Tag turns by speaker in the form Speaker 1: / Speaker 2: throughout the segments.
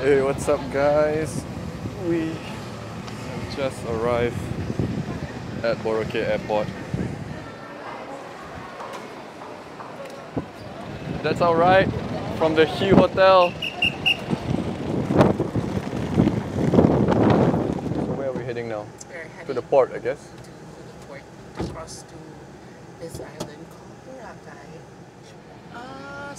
Speaker 1: Hey, what's up, guys? We have just arrived at Boracay Airport. That's our ride from the Hue Hotel. So where are we heading now?
Speaker 2: We're heading
Speaker 1: To the port, I guess.
Speaker 2: to the port across to this island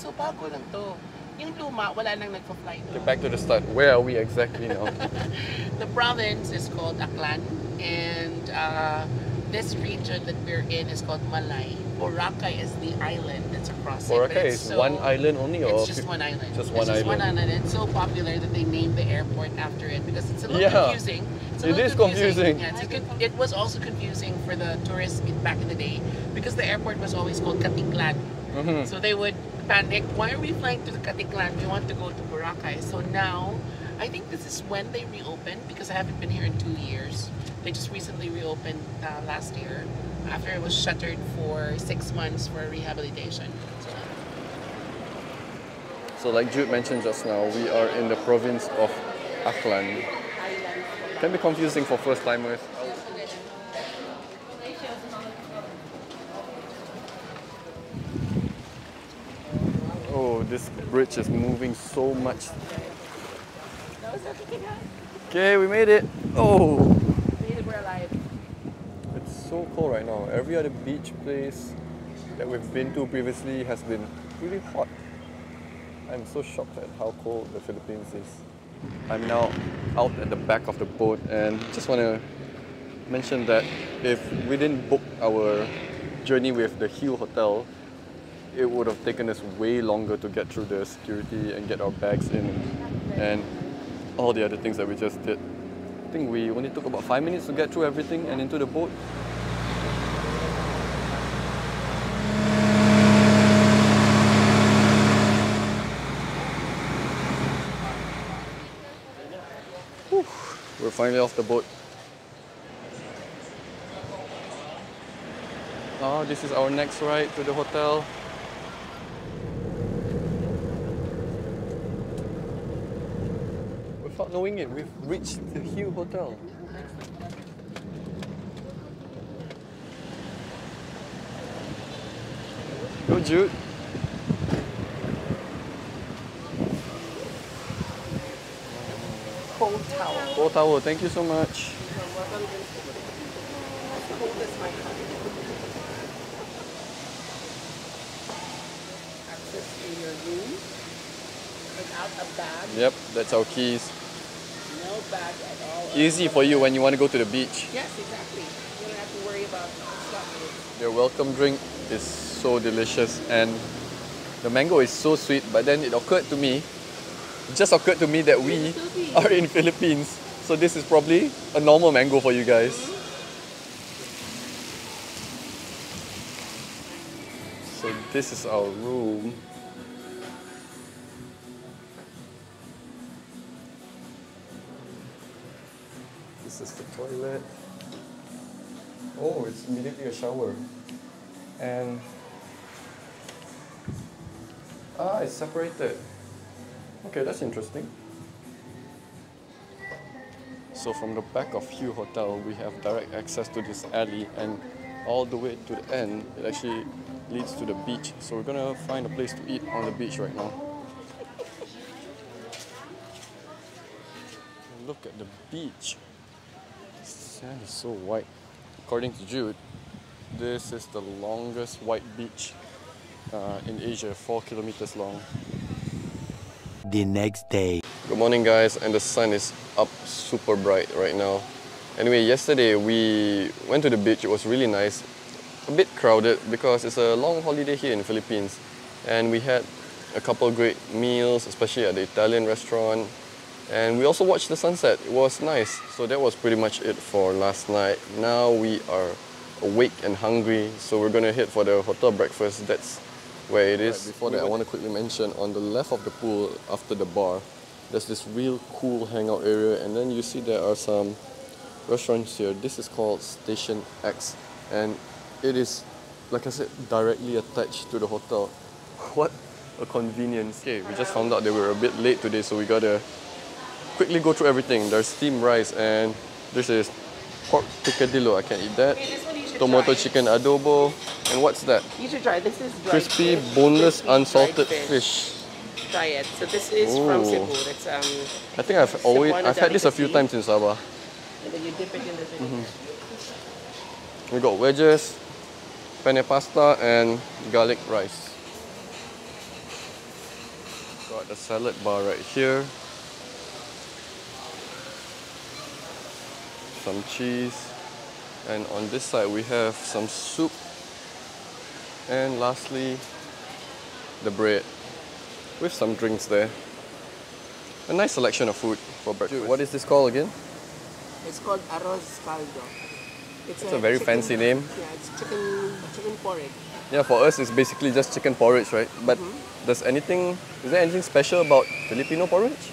Speaker 2: so bago lang to. Yung luma, wala nang nagpa-fly
Speaker 1: Okay,
Speaker 2: doon.
Speaker 1: back to the start. Where are we exactly now?
Speaker 2: The province is called Aklan and uh, this region that we're in is called Malay. Boracay is the island that's across it.
Speaker 1: Boracay
Speaker 2: it's
Speaker 1: is one island only, or
Speaker 2: It's just one island.
Speaker 1: just
Speaker 2: It's
Speaker 1: one
Speaker 2: just one
Speaker 1: island.
Speaker 2: It's so popular that they named the airport after it because it's a little
Speaker 1: Yeah.
Speaker 2: confusing. It's a
Speaker 1: It
Speaker 2: little
Speaker 1: is confusing.
Speaker 2: Yeah, it's a it was also confusing for the tourists back in the day because the airport was always called Caticlan.
Speaker 1: Mhm.
Speaker 2: So they would panic. Why are we flying to the Caticlan? We want to go to Boracay. So now, I think this is when they reopened because I haven't been here in two years. They just recently reopened uh, last year after it was shuttered for six months for rehabilitation. So,
Speaker 1: So like Jude mentioned just now, we are in the province of Aklan. Can be confusing for first timers. Oh, this bridge is moving so much. Okay, we made it. Oh,
Speaker 2: we're alive.
Speaker 1: it's so cold right now. Every other beach place that we've been to previously has been really hot. I'm so shocked at how cold the Philippines is. I'm now out at the back of the boat and just want to mention that if we didn't book our journey with the Hill Hotel, it would have taken us way longer to get through the security and get our bags in and all the other things that we just did. I think we only took about five minutes to get through everything and into the boat. Whew, We're finally off the boat. Oh, this is our next ride to the hotel. Without knowing it, we've reached the Hue Hotel. Go, Jude.
Speaker 2: Cold towel.
Speaker 1: Go Tower, thank you so much.
Speaker 2: Cold as my Access to your room without a bag.
Speaker 1: Yep, that's our keys.
Speaker 2: Bag at all.
Speaker 1: Easy for you when you want to go to the beach.
Speaker 2: Yes, exactly. You don't have to worry about stuff.
Speaker 1: Their welcome drink is so delicious and the mango is so sweet, but then it occurred to me, it just occurred to me that we are in Philippines. So this is probably a normal mango for you guys. Mm-hmm. So this is our room. Toilet. Oh, it's immediately a shower. And ah, it's separated. Okay, that's interesting. So from the back of Hue Hotel, we have direct access to this alley, and all the way to the end, it actually leads to the beach. So we're gonna find a place to eat on the beach right now. Look at the beach. Sand is so white. According to Jude, this is the longest white beach uh, in Asia, four kilometers long.
Speaker 3: the next day.
Speaker 1: Good morning, guys, and the sun is up super bright right now. Anyway, yesterday we went to the beach. It was really nice. A bit crowded because it's a long holiday here in the Philippines, and we had a couple great meals, especially at the Italian restaurant. And we also watched the sunset. It was nice. So that was pretty much it for last night. Now we are awake and hungry, so we're gonna head for the hotel breakfast. That's where it is. before that, I want to quickly mention on the left of the pool, after the bar, there's this real cool hangout area, and then you see there are some restaurants here. This is called Station X, and it is, like I said, directly attached to the hotel. What a convenience. Okay, we just found out that we were a bit late today, so we gotta quickly go through everything. There's steamed rice and this is pork picadillo. I can't eat that.
Speaker 2: Okay, this one you
Speaker 1: Tomato
Speaker 2: try.
Speaker 1: chicken adobo. And what's that?
Speaker 2: You should try. This is
Speaker 1: Crispy,
Speaker 2: fish.
Speaker 1: boneless,
Speaker 2: Crispy
Speaker 1: unsalted
Speaker 2: dried
Speaker 1: fish.
Speaker 2: Try it. So this is from
Speaker 1: Ooh.
Speaker 2: Cebu. It's um,
Speaker 1: I think I've always I've had this a few times in Sabah.
Speaker 2: and then you dip it in the vinegar.
Speaker 1: We got wedges, penne pasta, and garlic rice. Got the salad bar right here. Some cheese. And on this side we have some soup. And lastly, the bread with some drinks there. A nice selection of food for breakfast. What is this called again?
Speaker 2: It's called arroz caldo. It's,
Speaker 1: It's a very fancy name.
Speaker 2: Yeah, it's chicken chicken porridge.
Speaker 1: Yeah, for us it's basically just chicken porridge, right? But mm-hmm. does anything is there anything special about Filipino porridge?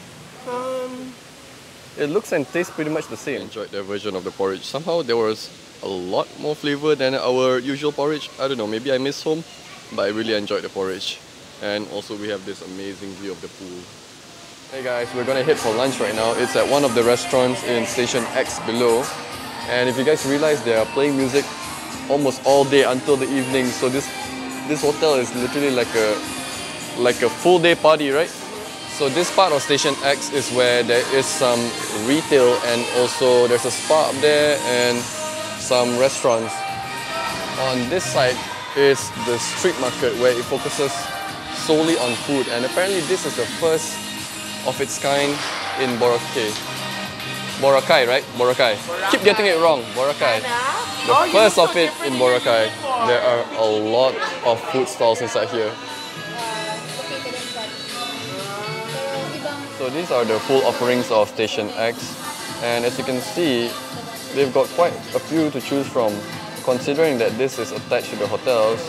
Speaker 1: It looks and tastes pretty much the same. I enjoyed their version of the porridge. Somehow there was a lot more flavor than our usual porridge. I don't know, maybe I miss home, but I really enjoyed the porridge. And also we have this amazing view of the pool. Hey guys, we're gonna hit for lunch right now. It's at one of the restaurants in Station X below. And if you guys realize they are playing music almost all day until the evening. So this this hotel is literally like a like a full day party, right? So this part of Station X is where there is some retail and also there's a spa up there and some restaurants. On this side is the street market where it focuses solely on food and apparently this is the first of its kind in Boracay. Boracay, right? Boracay. Keep getting it wrong. Boracay. The
Speaker 2: Oh,
Speaker 1: first of it in
Speaker 2: in
Speaker 1: Boracay. There are a lot of food stalls inside here. So these are the full offerings of Station X. And as you can see, they've got quite a few to choose from. Considering that this is attached to the hotels,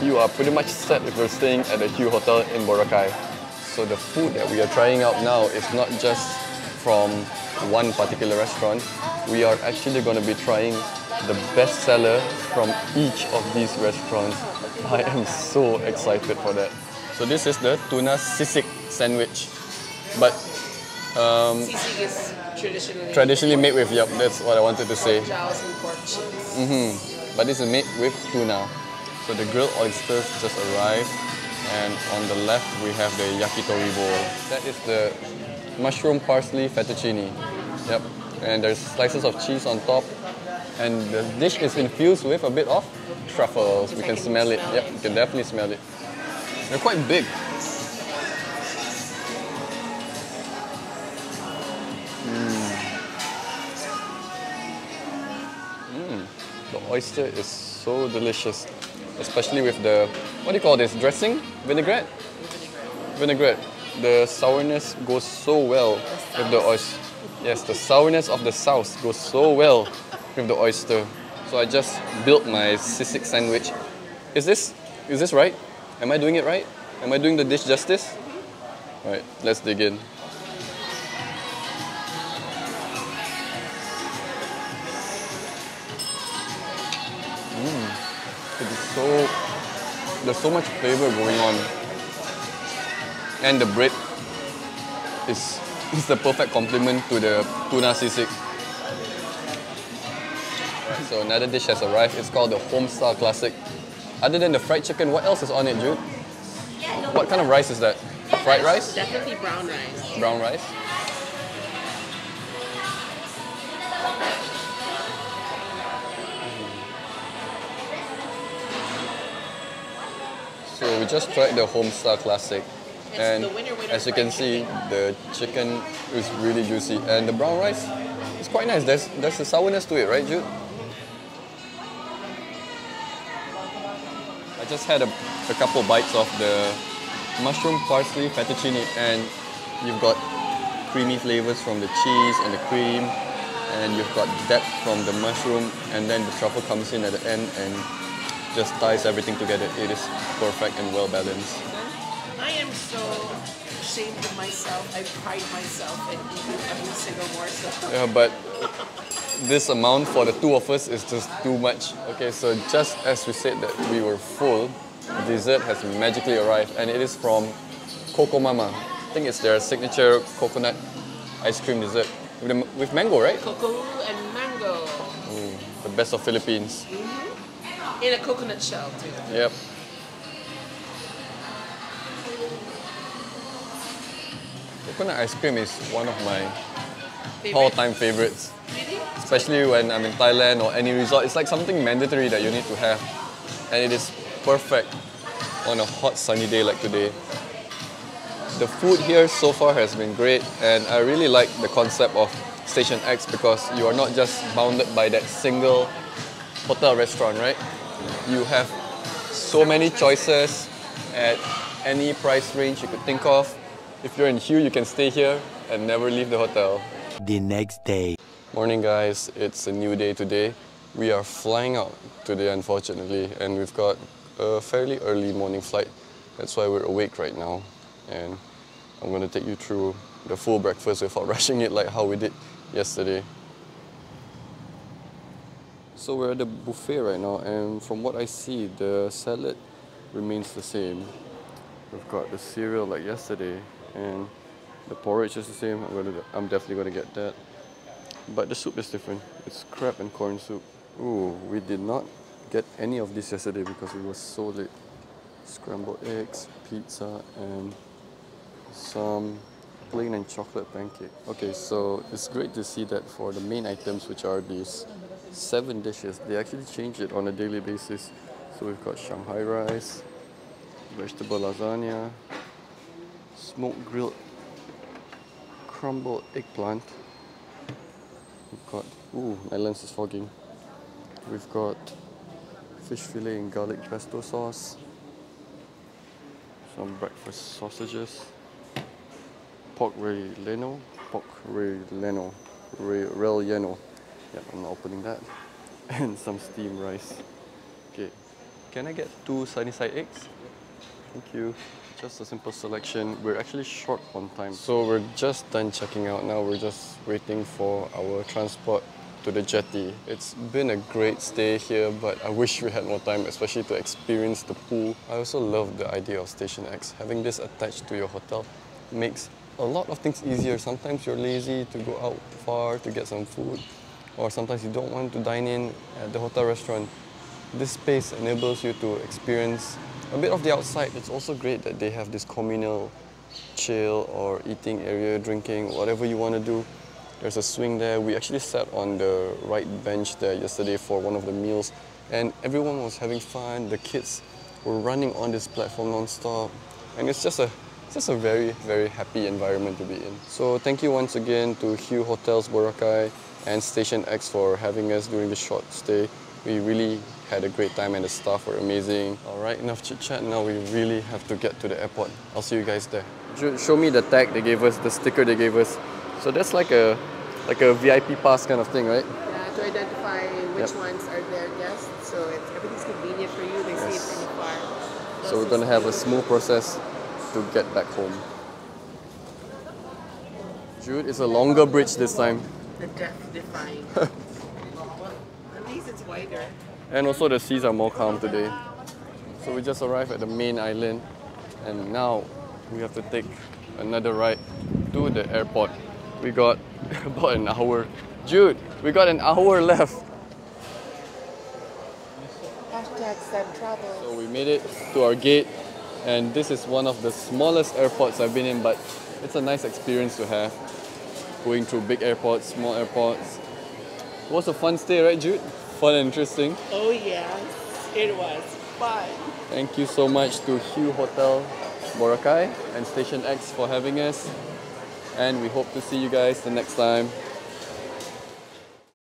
Speaker 1: you are pretty much set if you're staying at the Hue Hotel in Boracay. So the food that we are trying out now is not just from one particular restaurant. We are actually going to be trying the best seller from each of these restaurants. I am so excited for that. So this is the tuna sisig sandwich. But um,
Speaker 2: sisig is traditionally
Speaker 1: traditionally made with yep. that's what I wanted to say.
Speaker 2: Jaws and pork cheese.
Speaker 1: hmm But this is made with tuna. So the grilled oysters just arrived, and on the left we have the yakitori bowl. That is the mushroom parsley fettuccine. Yep. And there's slices of cheese on top, and the dish is infused with a bit of truffles. We can smell it. Yep, you can definitely smell it. They're quite big. Oyster is so delicious, especially with the what do you call this dressing? Vinaigrette. Vinaigrette. The sourness goes so well with the oyster. Yes, the sourness of the sauce goes so well with the oyster. So I just built my sisig sandwich. Is this is this right? Am I doing it right? Am I doing the dish justice? Right, let's dig in. So there's so much flavor going on, and the bread is is the perfect complement to the tuna sisig. So another dish has arrived. It's called the Homestyle Classic. Other than the fried chicken, what else is on it, Jude? What kind of rice is that? Fried rice?
Speaker 2: Definitely brown rice.
Speaker 1: Brown rice? So we just tried the Homestyle Classic.
Speaker 2: It's
Speaker 1: And
Speaker 2: winner, winner
Speaker 1: as you can see, the chicken is really juicy. And the brown rice is quite nice. There's, there's a sourness to it, right, Jude? I just had a, a couple bites of the mushroom parsley fettuccine and you've got creamy flavors from the cheese and the cream and you've got depth from the mushroom and then the truffle comes in at the end and just ties everything together. It is perfect and well balanced.
Speaker 2: I am so ashamed of myself. I pride myself in eating every single morsel.
Speaker 1: Yeah, but this amount for the two of us is just too much. Okay, so just as we said that we were full, dessert has magically arrived and it is from Coco Mama. I think it's their signature coconut ice cream dessert with, the, with mango, right?
Speaker 2: Coco and mango mm,
Speaker 1: The best of Philippines. Mm-hmm.
Speaker 2: in a coconut shell too.
Speaker 1: Yep. Coconut ice cream is one of my all-time favorites.
Speaker 2: Really?
Speaker 1: especially when I'm in Thailand or any resort. It's like something mandatory that you need to have, and it is perfect on a hot sunny day like today. The food here so far has been great, and I really like the concept of Station X because you are not just bounded by that single hotel restaurant, right? You have so many choices at any price range you could think of. If you're in Hue, you can stay here and never leave the hotel.
Speaker 3: The next day.
Speaker 1: Morning, guys. It's a new day today. We are flying out today, unfortunately, and we've got a fairly early morning flight. That's why we're awake right now. And I'm going to take you through the full breakfast without rushing it like how we did yesterday. So we're at the buffet right now, and from what I see, the salad remains the same. We've got the cereal like yesterday, and the porridge is the same. I'm, gonna, I'm definitely to get that. But the soup is different. It's crab and corn soup. Ooh, we did not get any of this yesterday because it was so late. Scrambled eggs, pizza, and some plain and chocolate pancake. Okay, so it's great to see that for the main items, which are these seven dishes, they actually change it on a daily basis. So we've got Shanghai rice, vegetable lasagna, smoked grilled crumbled eggplant. We've got, ooh, my lens is fogging. We've got fish fillet in garlic pesto sauce, some breakfast sausages, pork relleno, pork relleno, re- relleno. Yep, I'm not opening that. And some steamed rice. Okay, can I get two sunny side eggs? Thank you. Just a simple selection. We're actually short on time. So we're just done checking out now. We're just waiting for our transport to the jetty. It's been a great stay here, but I wish we had more time, especially to experience the pool. I also love the idea of Station X. Having this attached to your hotel makes a lot of things easier. Sometimes you're lazy to go out far to get some food, or sometimes you don't want to dine in at the hotel restaurant. This space enables you to experience a bit of the outside. It's also great that they have this communal chill or eating area, drinking, whatever you want to do. There's a swing there. We actually sat on the right bench there yesterday for one of the meals, and everyone was having fun. The kids were running on this platform non-stop, and it's just a it's just a very very happy environment to be in. So thank you once again to Hue Hotels Boracay and Station X for having us during the short stay. We really had a great time and the staff were amazing. All right, enough chit chat. Now we really have to get to the airport. I'll see you guys there. Ju- Show me the tag they gave us, the sticker they gave us. So that's like a like a VIP pass kind of thing, right?
Speaker 2: Yeah, to identify which
Speaker 1: Yep.
Speaker 2: ones are their guests, so it's, everything's convenient for you. They see it
Speaker 1: Yes.
Speaker 2: from afar.
Speaker 1: So we're gonna have a smooth process to get back home. Jude, it's a longer bridge this time.
Speaker 2: The death defying. well, at least it's wider.
Speaker 1: And also the seas are more calm today. So we just arrived at the main island and now we have to take another ride to the airport. We got about an hour. Jude, we got an hour left.
Speaker 2: Hashtag travel.
Speaker 1: So we made it to our gate and this is one of the smallest airports I've been in but it's a nice experience to have. Going through big airports, small airports. It was a fun stay, right Jude? Fun and interesting.
Speaker 2: Oh yes, it was fun.
Speaker 1: Thank you so much to Hue Hotel Boracay and Station X for having us. And we hope to see you guys the next time.